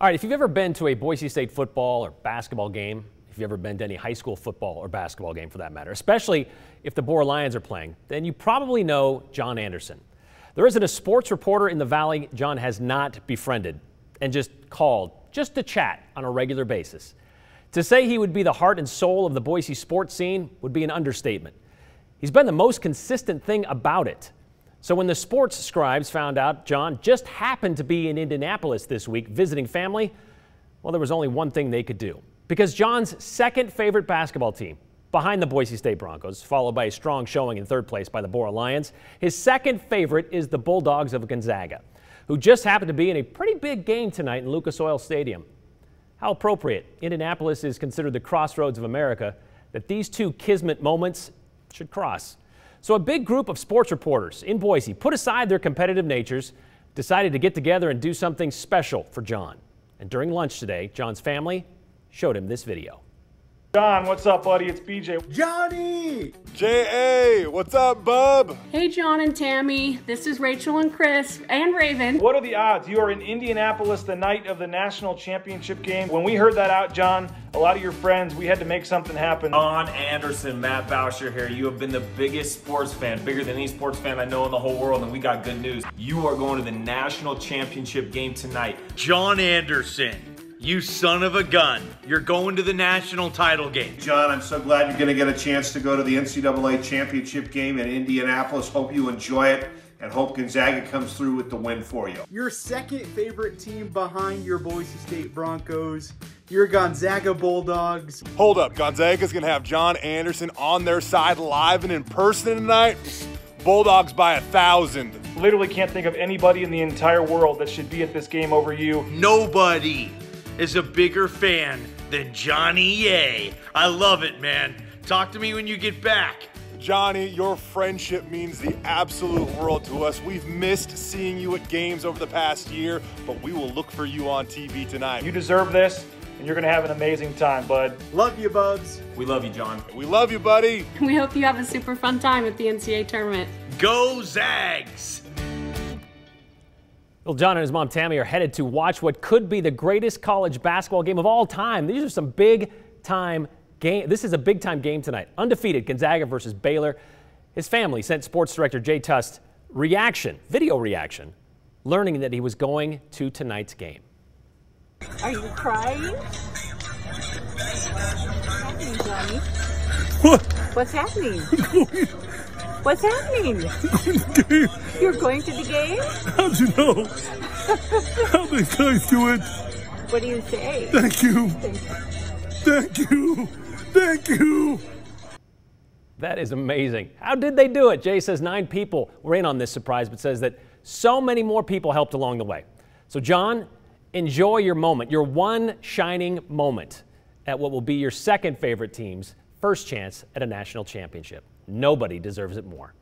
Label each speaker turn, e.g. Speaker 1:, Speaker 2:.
Speaker 1: All right, if you've ever been to a Boise State football or basketball game, if you've ever been to any high school football or basketball game for that matter, especially if the Borah Lions are playing, then you probably know Jon Anderson. There isn't a sports reporter in the Valley Jon has not befriended and just called just to chat on a regular basis. To say he would be the heart and soul of the Boise sports scene would be an understatement. He's been the most consistent thing about it. So when the sports scribes found out Jon just happened to be in Indianapolis this week visiting family, well, there was only one thing they could do. Because Jon's second favorite basketball team, behind the Boise State Broncos, followed by a strong showing in third place by the Borah Lions, his second favorite is the Bulldogs of Gonzaga, who just happened to be in a pretty big game tonight in Lucas Oil Stadium. How appropriate. Indianapolis is considered the crossroads of America, that these two kismet moments should cross. So a big group of sports reporters in Boise put aside their competitive natures, decided to get together and do something special for Jon. And during lunch today, Jon's family showed him this video.
Speaker 2: Jon, what's up, buddy? It's BJ.
Speaker 3: Johnny!
Speaker 4: J.A., what's up, bub?
Speaker 5: Hey, Jon and Tammy. This is Rachel and Chris and Raven.
Speaker 2: What are the odds? You are in Indianapolis the night of the national championship game. When we heard that out, Jon, a lot of your friends, we had to make something happen.
Speaker 6: Jon Anderson, Matt Bowsher here. You have been the biggest sports fan, bigger than any sports fan I know in the whole world, and we got good news. You are going to the national championship game tonight.
Speaker 7: Jon Anderson. You son of a gun. You're going to the national title game.
Speaker 3: Jon, I'm so glad you're going to get a chance to go to the NCAA championship game in Indianapolis. Hope you enjoy it and hope Gonzaga comes through with the win for you.
Speaker 8: Your second favorite team behind your Boise State Broncos, your Gonzaga Bulldogs.
Speaker 4: Hold up, Gonzaga's going to have Jon Anderson on their side live and in person tonight. Bulldogs by a thousand.
Speaker 2: Literally can't think of anybody in the entire world that should be at this game over you.
Speaker 7: Nobody is a bigger fan than Johnny Ye. I love it, man. Talk to me when you get back.
Speaker 4: Johnny, your friendship means the absolute world to us. We've missed seeing you at games over the past year, but we will look for you on TV tonight.
Speaker 2: You deserve this, and you're going to have an amazing time, bud.
Speaker 8: Love you, Bubs.
Speaker 6: We love you, Jon.
Speaker 4: We love you, buddy.
Speaker 5: We hope you have a super fun time at the NCAA tournament.
Speaker 7: Go Zags!
Speaker 1: Well, Jon and his mom Tammy are headed to watch what could be the greatest college basketball game of all time. These are some big time game. This is a big time game tonight. Undefeated Gonzaga versus Baylor. His family sent sports director Jay Tust reaction, video reaction, learning that he was going to tonight's game.
Speaker 9: Are you crying? What's happening, Johnny?
Speaker 10: What?
Speaker 9: What's happening? What's happening? You're going to the game?
Speaker 10: How'd you know? How many times do it?
Speaker 9: What do you say?
Speaker 10: Thank you. Thank you. Thank you.
Speaker 1: That is amazing. How did they do it? Jay says nine people were in on this surprise, but says that so many more people helped along the way. So, Jon, enjoy your moment, your one shining moment at what will be your second favorite team's first chance at a national championship. Nobody deserves it more.